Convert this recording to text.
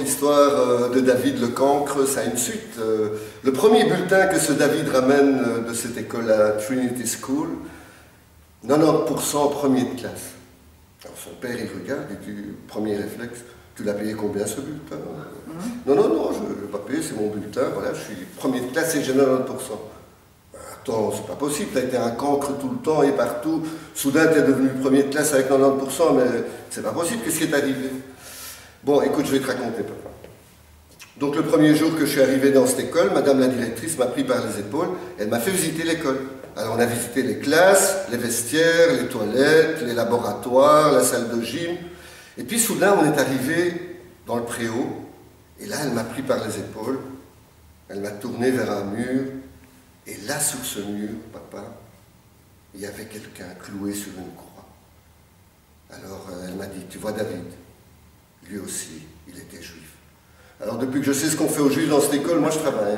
l'histoire euh, de David le cancre, ça a une suite. Euh, le premier bulletin que ce David ramène euh, de cette école à Trinity School, 90% premier de classe. Alors son père, il regarde, et dit, premier réflexe, tu l'as payé combien ce bulletin? Non, non, non, je ne l'ai pas payé, c'est mon bulletin, voilà, je suis premier de classe et j'ai 90%. Ben, Attends, c'est pas possible, tu as été un cancre tout le temps et partout. Soudain, tu es devenu premier de classe avec 90%, mais c'est pas possible, qu'est-ce qui est arrivé? Bon, écoute, je vais te raconter, papa. Donc le premier jour que je suis arrivé dans cette école, madame la directrice m'a pris par les épaules, elle m'a fait visiter l'école. Alors on a visité les classes, les vestiaires, les toilettes, les laboratoires, la salle de gym. Et puis soudain, on est arrivé dans le préau, et là, elle m'a pris par les épaules, elle m'a tourné vers un mur, et là, sur ce mur, papa, il y avait quelqu'un cloué sur une croix. Alors euh, elle m'a dit, tu vois David, lui aussi, il était juif. Alors depuis que je sais ce qu'on fait aux juifs dans cette école, moi je travaille.